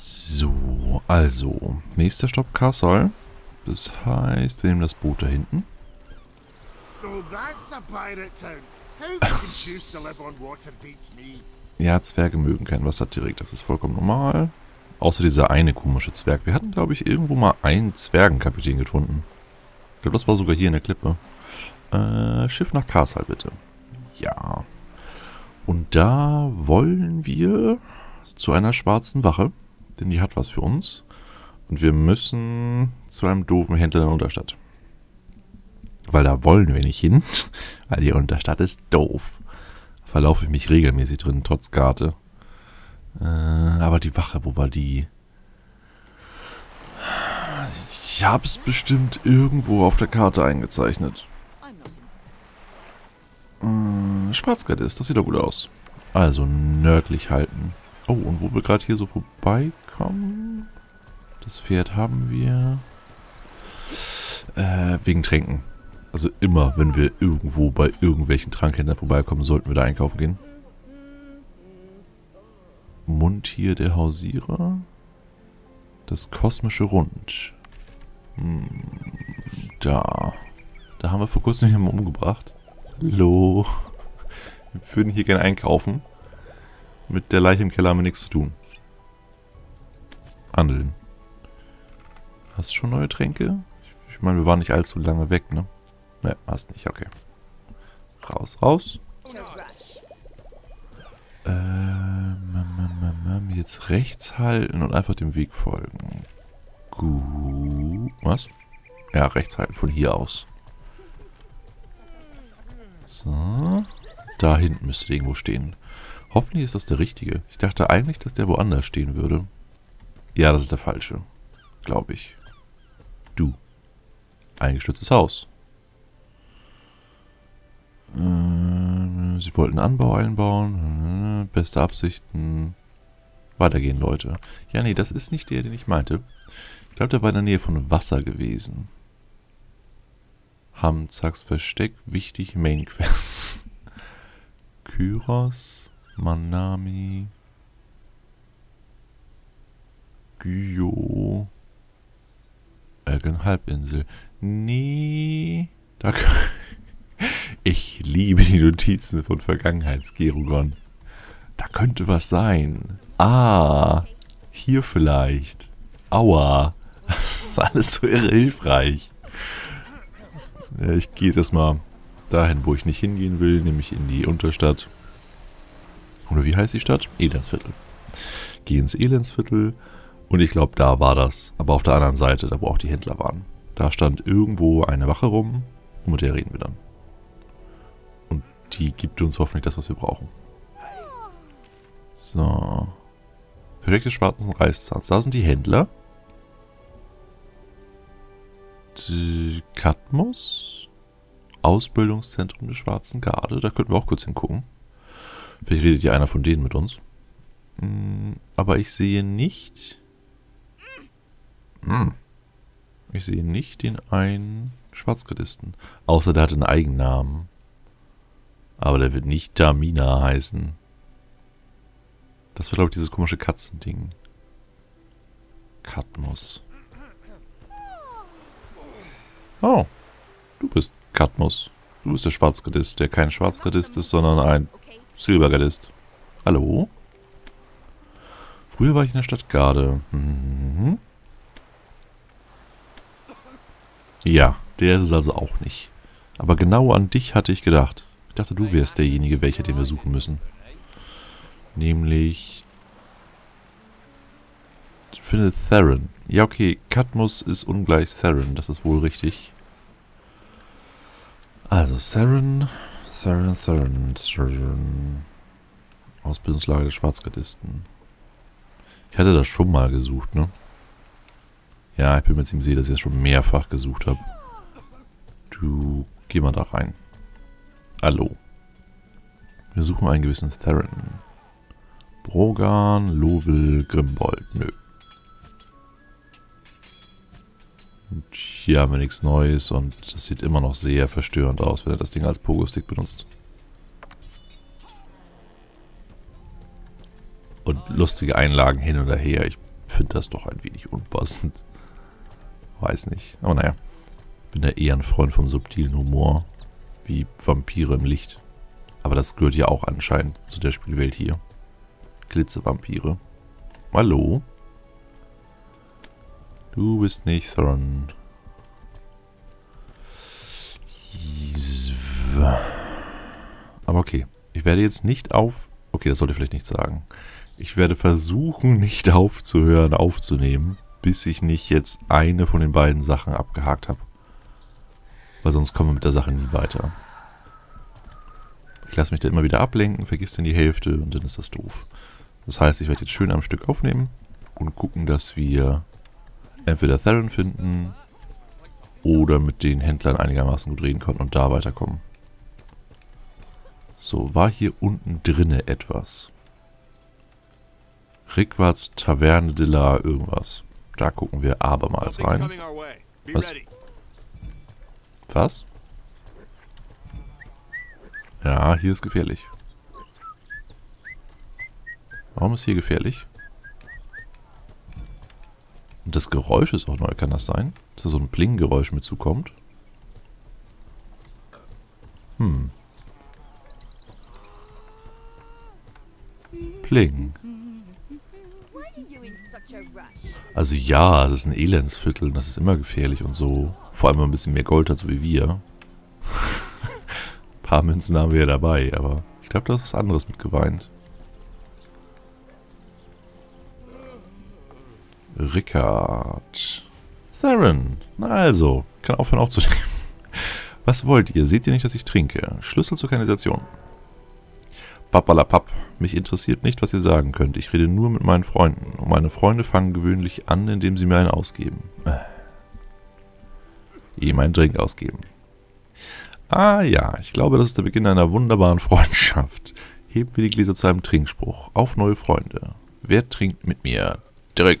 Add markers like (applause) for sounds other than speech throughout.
So, also, nächster Stopp Castle. Das heißt, wir nehmen das Boot da hinten. (laughs) Ja, Zwerge mögen kein Wasser direkt, das ist vollkommen normal. Außer dieser eine komische Zwerg. Wir hatten, glaube ich, irgendwo mal einen Zwergenkapitän gefunden. Ich glaube, das war sogar hier in der Klippe. Äh, Schiff nach Karsal, bitte. Ja. Und da wollen wir zu einer schwarzen Wache, denn die hat was für uns. Und wir müssen zu einem doofen Händler in der Unterstadt. Weil da wollen wir nicht hin, (laughs) weil die Unterstadt ist doof. Verlaufe ich mich regelmäßig drin, trotz Karte. Äh, aber die Wache, wo war die? Ich hab's bestimmt irgendwo auf der Karte eingezeichnet. Äh, Schwarzgardist, das sieht doch gut aus. Also nördlich halten. Oh, und wo wir gerade hier so vorbeikommen? Das Pferd haben wir. Äh, wegen Tränken. Also immer, wenn wir irgendwo bei irgendwelchen Trankhändlern vorbeikommen, sollten wir da einkaufen gehen. Mundtier der Hausierer. Das kosmische Rund. Hm, da. Da haben wir vor kurzem jemanden umgebracht. Hallo. Wir würden hier gerne einkaufen. Mit der Leiche im Keller haben wir nichts zu tun. Handeln. Hast du schon neue Tränke? Ich, ich meine, wir waren nicht allzu lange weg, ne? Ne, hast nicht, okay. Raus, raus. Ähm, jetzt rechts halten und einfach dem Weg folgen. Gut. Was? Ja, rechts halten von hier aus. So. Da hinten müsste irgendwo stehen. Hoffentlich ist das der richtige. Ich dachte eigentlich, dass der woanders stehen würde. Ja, das ist der falsche. Glaube ich. Du. Eingestürztes Haus. Äh, sie wollten Anbau einbauen. Äh, beste Absichten. Weitergehen, Leute. Ja, nee, das ist nicht der, den ich meinte. Ich glaube, der war in der Nähe von Wasser gewesen. Hamzacks Versteck, wichtig, Main Quest. (laughs) Kyros, Manami, Gyo, Halbinsel. Nee, da (laughs) Ich liebe die Notizen von Vergangenheitsgerugon. Da könnte was sein. Ah, hier vielleicht. Aua. (laughs) Das ist alles so irre hilfreich. Ja, ich gehe jetzt erstmal dahin, wo ich nicht hingehen will, nämlich in die Unterstadt. Oder wie heißt die Stadt? Elendsviertel. Gehe ins Elendsviertel und ich glaube, da war das. Aber auf der anderen Seite, da wo auch die Händler waren. Da stand irgendwo eine Wache rum und mit der reden wir dann. Und die gibt uns hoffentlich das, was wir brauchen. So. Versteckte schwarzen Reißzahns. Da sind die Händler. Katmos. Ausbildungszentrum der Schwarzen Garde. Da könnten wir auch kurz hingucken. Vielleicht redet ja einer von denen mit uns. Hm, aber ich sehe nicht... Hm. Ich sehe nicht den einen Schwarzgardisten. Außer der hat einen Eigennamen. Aber der wird nicht Tamina heißen. Das war, glaube ich, dieses komische Katzending. Katmos. Oh, du bist Katmos. Du bist der Schwarzgardist, der kein Schwarzgardist ist, sondern ein Silbergardist. Hallo? Früher war ich in der Stadt Garde. Mhm. Ja, der ist es also auch nicht. Aber genau an dich hatte ich gedacht. Ich dachte, du wärst derjenige, welcher den wir suchen müssen. Nämlich... Findet Theron. Ja, okay, Katmus ist ungleich Theron, das ist wohl richtig. Also, Theron, Theron, Theron, Theron. Ausbildungslager der Schwarzgardisten. Ich hatte das schon mal gesucht, ne? Ja, ich bin mir ziemlich sicher, dass ich das schon mehrfach gesucht habe. Du, geh mal da rein. Hallo. Wir suchen einen gewissen Theron. Brogan, Lovil, Grimbold. Nö. Und hier haben wir nichts Neues und das sieht immer noch sehr verstörend aus, wenn er das Ding als Pogo-Stick benutzt. Und lustige Einlagen hin und her. Ich finde das doch ein wenig unpassend. Weiß nicht. Aber naja. Bin ja eher ein Freund vom subtilen Humor. Wie Vampire im Licht. Aber das gehört ja auch anscheinend zu der Spielwelt hier. Glitzervampire. Hallo? Du bist nicht Thron. Aber okay. Ich werde jetzt nicht auf... Okay, das sollte ich vielleicht nicht sagen. Ich werde versuchen, nicht aufzuhören, aufzunehmen, bis ich nicht jetzt eine von den beiden Sachen abgehakt habe. Weil sonst kommen wir mit der Sache nie weiter. Ich lasse mich da immer wieder ablenken, vergiss dann die Hälfte und dann ist das doof. Das heißt, ich werde jetzt schön am Stück aufnehmen und gucken, dass wir entweder Theron finden oder mit den Händlern einigermaßen gut reden können und da weiterkommen. So, war hier unten drinne etwas? Rickwards Taverne de la irgendwas. Da gucken wir abermals rein. Was? Was? Ja, hier ist gefährlich. Warum ist hier gefährlich? Und das Geräusch ist auch neu, kann das sein? Dass da so ein Pling-Geräusch mit zukommt? Hm. Pling. Also ja, es ist ein Elendsviertel und das ist immer gefährlich und so. Vor allem, wenn man ein bisschen mehr Gold hat, so wie wir. ein paar Münzen haben wir ja dabei, aber ich glaube, da ist was anderes mit geweint. Rickard. Theron. Na also, kann aufhören aufzunehmen. Was wollt ihr? Seht ihr nicht, dass ich trinke? Schlüssel zur Kanalisation. Pappalapapp. Mich interessiert nicht, was ihr sagen könnt. Ich rede nur mit meinen Freunden. Und meine Freunde fangen gewöhnlich an, indem sie mir einen ausgeben. Äh. Ihm einen Drink ausgeben. Ah ja, ich glaube, das ist der Beginn einer wunderbaren (laughs) Freundschaft. Heben wir die Gläser zu einem Trinkspruch. Auf neue Freunde. Wer trinkt mit mir? Dirk.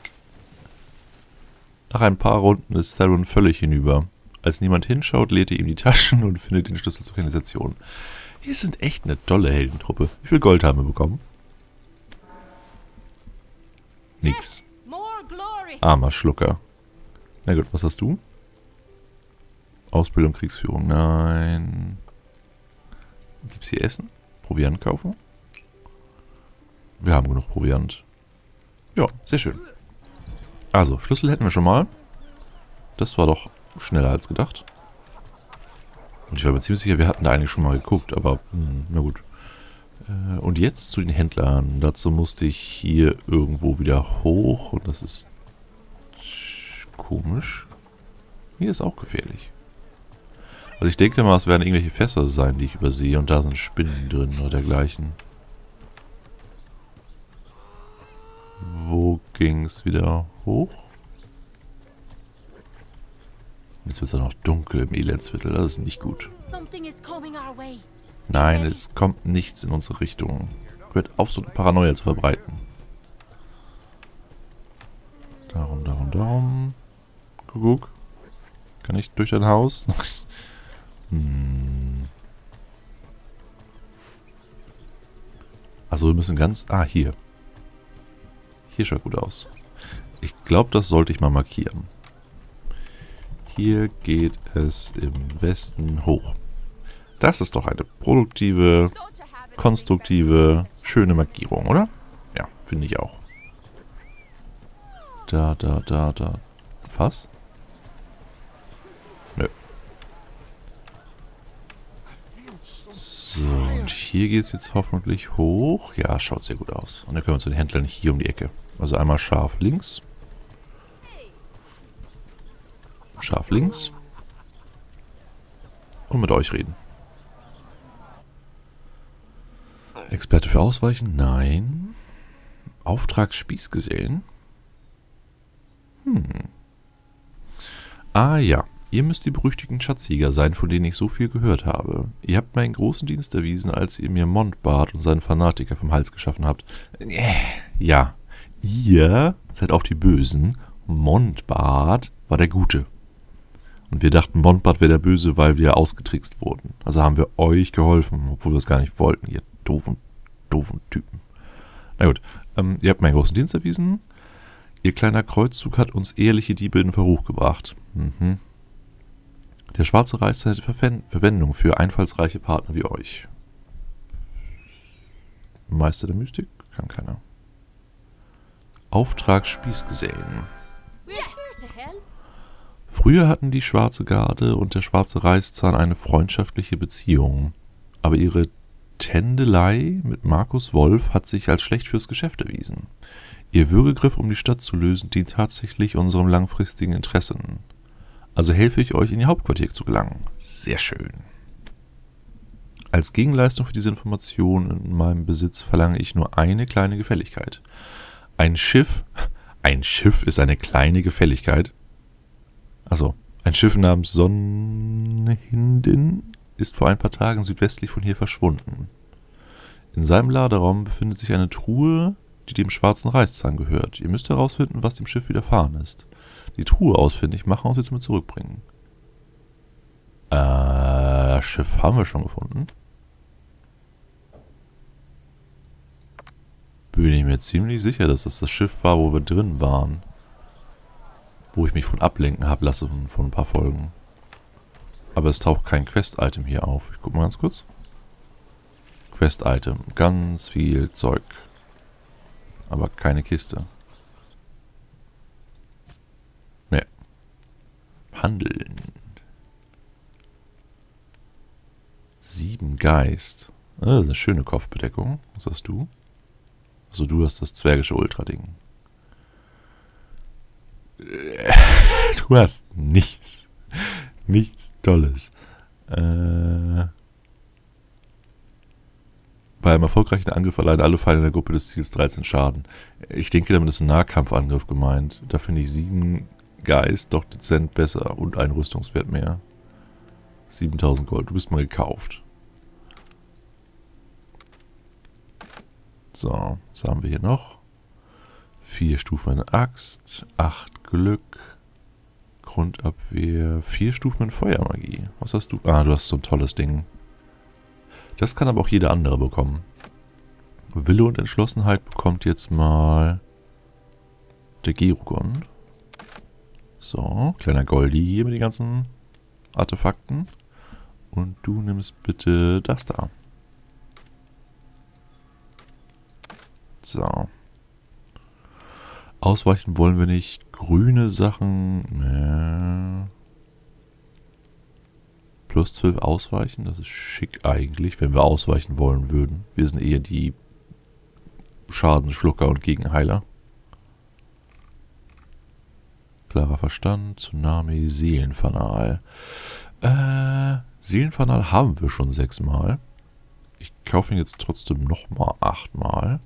Nach ein paar Runden ist Theron völlig hinüber. Als niemand hinschaut, leert er ihm die Taschen und findet den Schlüssel zur Kanalisation. Wir sind echt eine tolle Heldentruppe. Wie viel Gold haben wir bekommen? Nix. Armer Schlucker. Na gut, was hast du? Ausbildung, Kriegsführung. Nein. Gibt's hier Essen? Proviant kaufen? Wir haben genug Proviant. Ja, sehr schön. Also, Schlüssel hätten wir schon mal. Das war doch schneller als gedacht. Und ich war mir ziemlich sicher, wir hatten da eigentlich schon mal geguckt, aber mh, hm, na gut. Äh, und jetzt zu den Händlern. Dazu musste ich hier irgendwo wieder hoch und das ist komisch. Hier ist auch gefährlich. Also ich denke mal, es werden irgendwelche Fässer sein, die ich übersehe und da sind Spinnen drin oder dergleichen. Wo ging es wieder hoch? Jetzt wird es auch noch dunkel im Elendsviertel. Das ist nicht gut. Nein, es kommt nichts in unsere Richtung. Hört auf, so eine Paranoia zu verbreiten. Darum, darum, darum. Kuckuck. Kann ich durch dein Haus? (laughs) hm. Also wir müssen ganz... Ah, hier. Hier schaut gut aus. Ich glaube, das sollte ich mal markieren. Hier geht es im Westen hoch. Das ist doch eine produktive, konstruktive, schöne Markierung, oder? Ja, finde ich auch. Da, da, da, da. Was? Nö. So, und hier geht es jetzt hoffentlich hoch. Ja, schaut sehr gut aus. Und dann können wir zu den Händlern hier um die Ecke. Also einmal scharf links. Scharf links. Und mit euch reden. Experte für Ausweichen? Nein. Auftragsspießgesellen? Hm. Ah ja, ihr müsst die berüchtigten Schatzjäger sein, von denen ich so viel gehört habe. Ihr habt mir einen großen Dienst erwiesen, als ihr mir Montbart und seinen Fanatiker vom Hals geschaffen habt. Äh, ja, ihr seid auch die Bösen. Montbart war der Gute. Und wir dachten, Montbart wäre der Böse, weil wir ausgetrickst wurden. Also haben wir euch geholfen, obwohl wir es gar nicht wollten, ihr doofen, doofen Typen. Na gut, ähm, ihr habt meinen großen Dienst erwiesen. Ihr kleiner Kreuzzug hat uns ehrliche Diebe in Verruch gebracht. Mhm. Der schwarze Reis hätte Verwen Verwendung für einfallsreiche Partner wie euch. Meister der Mystik? Kann keiner. Auftrag Spießgesellen. Früher hatten die Schwarze Garde und der Schwarze Reißzahn eine freundschaftliche Beziehung, aber ihre Tändelei mit Markus Wolf hat sich als schlecht fürs Geschäft erwiesen. Ihr Würgegriff, um die Stadt zu lösen, dient tatsächlich unserem langfristigen Interessen. Also helfe ich euch, in ihr Hauptquartier zu gelangen. Sehr schön. Als Gegenleistung für diese Information in meinem Besitz verlange ich nur eine kleine Gefälligkeit. Ein Schiff. (laughs) Ein Schiff ist eine kleine Gefälligkeit. Also, ein Schiff namens Sonnenhindin ist vor ein paar Tagen südwestlich von hier verschwunden. In seinem Laderaum befindet sich eine Truhe, die dem schwarzen Reißzahn gehört. Ihr müsst herausfinden, was dem Schiff widerfahren ist. Die Truhe ausfindig machen und sie zu mir zurückbringen. Äh, das Schiff haben wir schon gefunden. bin ich mir ziemlich sicher, dass das das Schiff war, wo wir drin waren. Wo ich mich von ablenken habe lassen von ein paar Folgen. Aber es taucht kein Quest-Item hier auf. Ich guck mal ganz kurz. Quest-Item. Ganz viel Zeug. Aber keine Kiste. Ne. Handeln. Sieben Geist. Ah, eine schöne Kopfbedeckung. Was hast du? Also du hast das zwergische Ultra-Ding. (laughs) Du hast nichts. Nichts Tolles. Äh, bei einem erfolgreichen Angriff allein alle Feinde in der Gruppe des Ziels 13 Schaden. Ich denke, damit ist ein Nahkampfangriff gemeint. Da finde ich 7 Geist doch dezent besser und ein Rüstungswert mehr. 7000 Gold. Du bist mal gekauft. So, was haben wir hier noch? Vier Stufen eine Axt, acht Glück, Grundabwehr, vier Stufen Feuermagie. Was hast du? Ah, du hast so ein tolles Ding. Das kann aber auch jeder andere bekommen. Wille und Entschlossenheit bekommt jetzt mal der Gerugon. So, kleiner Goldi hier mit den ganzen Artefakten. Und du nimmst bitte das da. So. Ausweichen wollen wir nicht. Grüne Sachen. Nee. Plus 12 ausweichen. Das ist schick eigentlich, wenn wir ausweichen wollen würden. Wir sind eher die Schadenschlucker und Gegenheiler. Klarer Verstand. Tsunami. Seelenfanal. Äh, Seelenfanal haben wir schon sechsmal. Ich kaufe ihn jetzt trotzdem nochmal achtmal.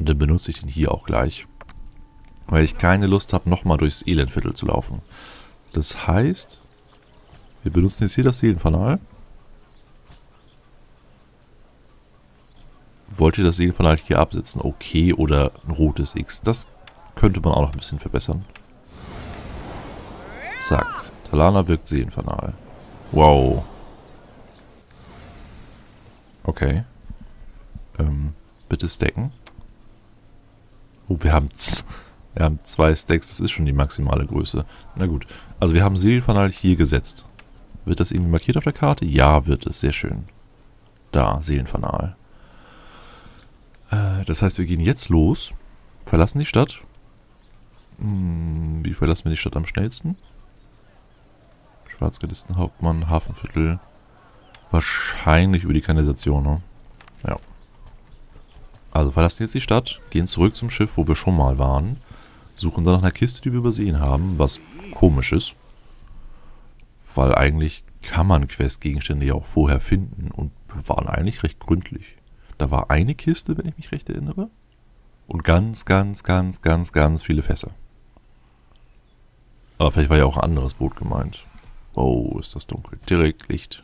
Und dann benutze ich den hier auch gleich. Weil ich keine Lust habe, nochmal durchs Elendviertel zu laufen. Das heißt, wir benutzen jetzt hier das Seelenfanal. Wollt ihr das Seelenfanal hier absetzen? Okay, oder ein rotes X. Das könnte man auch noch ein bisschen verbessern. Zack. Talana wirkt Seelenfanal. Wow. Okay. Ähm, bitte stacken. Oh, wir haben, haben zwei Stacks, das ist schon die maximale Größe. Na gut, also wir haben Seelenfanal hier gesetzt. Wird das irgendwie markiert auf der Karte? Ja, wird es, sehr schön. Da, Seelenfanal. Äh, das heißt, wir gehen jetzt los, verlassen die Stadt. Hm, wie verlassen wir die Stadt am schnellsten? Schwarzgelistenhauptmann, Hafenviertel. Wahrscheinlich über die Kanalisation, ne? Ja. Also verlassen jetzt die Stadt, gehen zurück zum Schiff, wo wir schon mal waren, suchen dann nach einer Kiste, die wir übersehen haben, was komisch ist. Weil eigentlich kann man Questgegenstände ja auch vorher finden und waren eigentlich recht gründlich. Da war eine Kiste, wenn ich mich recht erinnere. Und ganz, ganz, ganz, ganz, ganz viele Fässer. Aber vielleicht war ja auch ein anderes Boot gemeint. Oh, ist das dunkel. Direkt Licht.